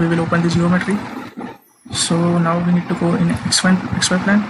we will open the geometry so now we need to go in xy xy plane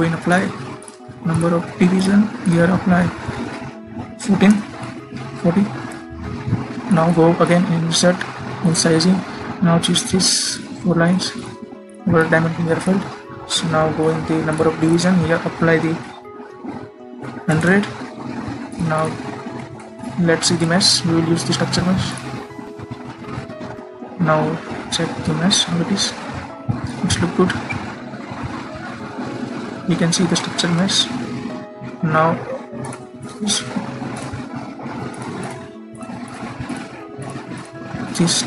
in apply. Number of division here apply. 14 40 now go again insert in sizing. Now choose these four lines. Over diamond airfoil so now go in the number of division here apply the 100 now let's see the mesh. We will use the structure mesh. Now check the mesh how it is. It's look good you can see the structure mesh now this-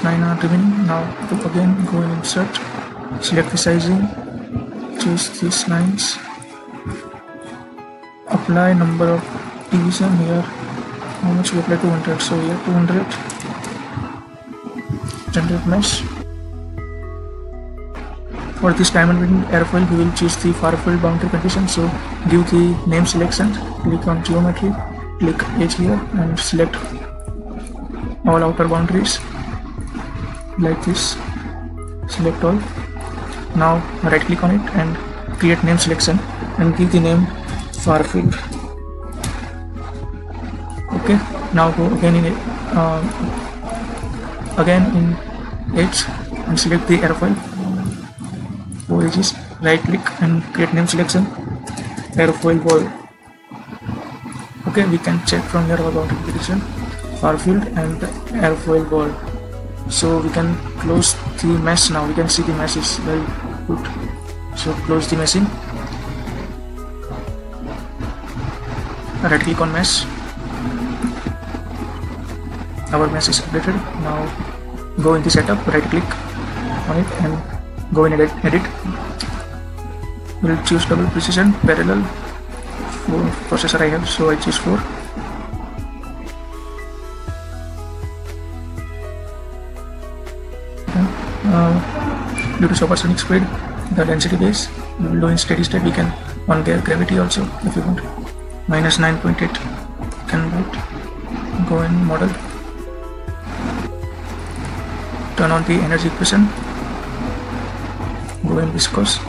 nine are remaining now go again go and insert select the sizing choose these lines apply number of division here how much we apply 200 so here 200 generate mesh for this diamond wedge airfoil we will choose the far field boundary condition so give the name selection click on geometry click edge here and select all outer boundaries. Like this select all. Now right click on it and create name selection and give the name far field okay now go again in uh, again in edge and select the airfoil four edges right click and create name selection. Airfoil wall. Okay we can check from here about application. Far field and airfoil wall. So we can close the mesh now. We can see the mesh is well good so close the meshing right click on mesh. Our mesh is updated. Now go in the setup. Right click on it and go in edit, we'll choose double precision parallel. Processor I have so I choose 4 uh, due to supersonic speed the density base we will do in steady state. We can on their gravity also if you want. Minus 9.8 can write go in model? Turn on the energy equation go in viscous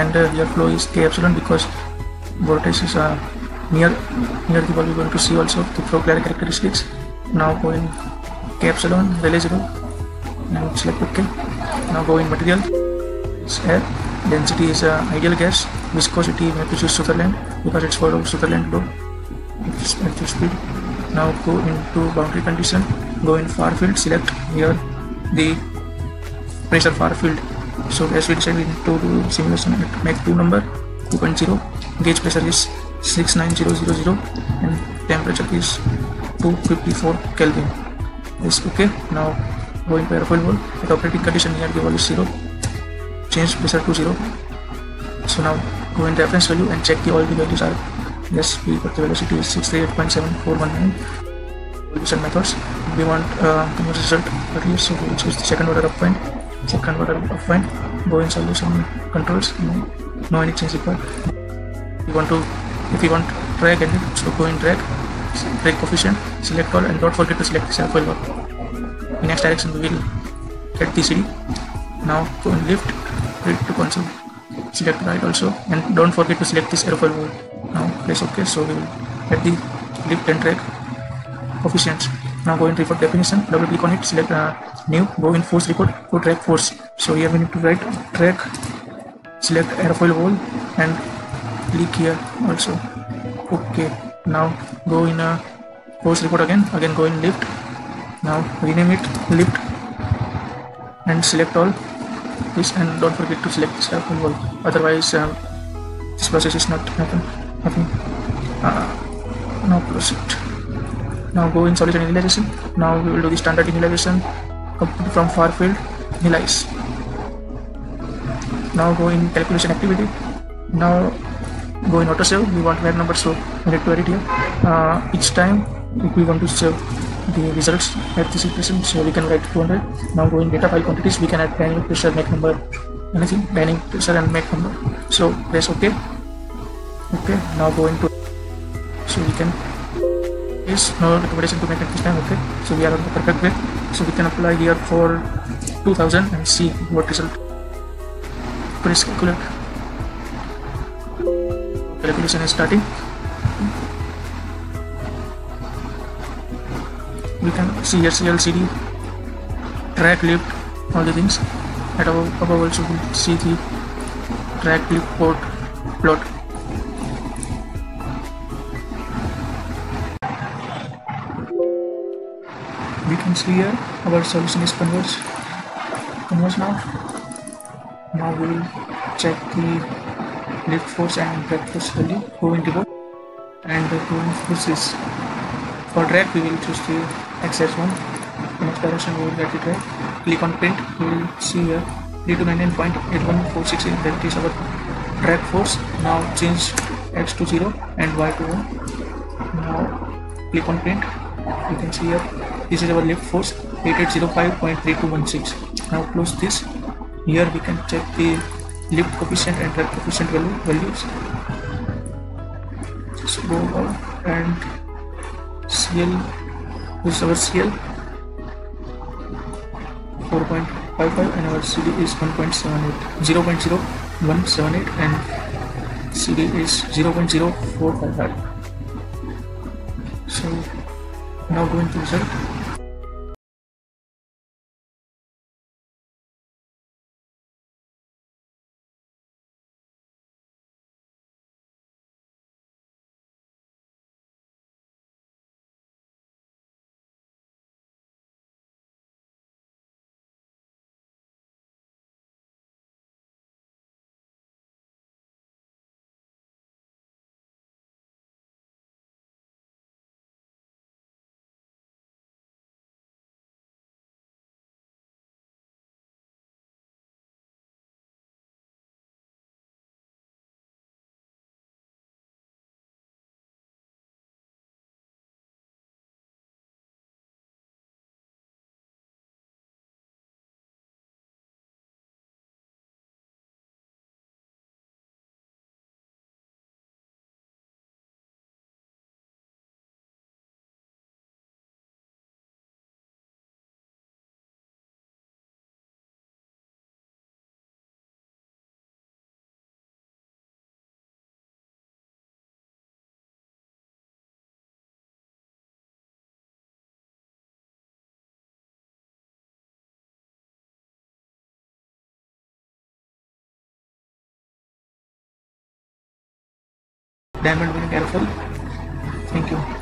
and uh, your flow is k epsilon because is uh, near near the wall. We're going to see also the flow characteristics. Now go in k epsilon relay 0 and select ok now go in material. It's air. Density is uh, ideal gas. Viscosity we have to choose Sutherland because it's for Sutherland law. At the speed. Now go into boundary condition. Go in far field select here the pressure far field so as we decided to do simulation make two number 2.0 gauge pressure is 69000 and temperature is 254 kelvin is okay now go in airfoil wall at operating condition here the wall is 0 change pressure to 0 so now go in reference value and check the all the values are yes we got the velocity is 638.7419 solution methods we want uh, the result. Earlier so we will choose the second order upwind. Second order of go in solution controls. No, no any change required. We want to if you want drag and so go in drag drag coefficient. Select all and don't forget to select the sample in next direction we will get the CD now go and lift. Read to console. Select right also. And don't forget to select this airfoil mode now press ok so we will get the lift and drag coefficients now go in report definition double click on it select uh, new go in force report go drag force. So here we need to write drag select airfoil wall and click here also. Okay now go in uh, force report again again go in lift. Now rename it lift and select all. This and don't forget to select this airfoil wall. Otherwise um, this process is not happen happening uh, now proceed now go in solution initialization now we will do the standard initialization from far field. Initialize now go in calculation activity. Now go in auto save we want where number so we need to edit here. Uh, each time if we want to save the results at this equation so we can write 200 now go in data file quantities. We can add dynamic pressure Mach number anything dynamic pressure and Mach number. So press ok okay now go into so we can is no recommendation to make it this time okay so we are on the perfect way. So we can apply here for 2000 and see what result. Press calculate. Calculation is starting. We can see here CLCD track lift all the things. At above, above also we see the track lift port plot we can see here our solution is converged converged now now we will check the lift force and drag force value in debug and the going forces for drag we will choose the xs one in next direction we will get the drag click on print we will see here 3299.81468 that is our drag force now change x to 0 and y to 1 now click on print you can see here this is our lift force 8805.3216 now close this. Here we can check the lift coefficient and drag coefficient value values. Just go down and CL this is our CL 4.55 and our CD is 1.78 0.0178 and CD is 0.0455 so now going to result diamond very careful thank you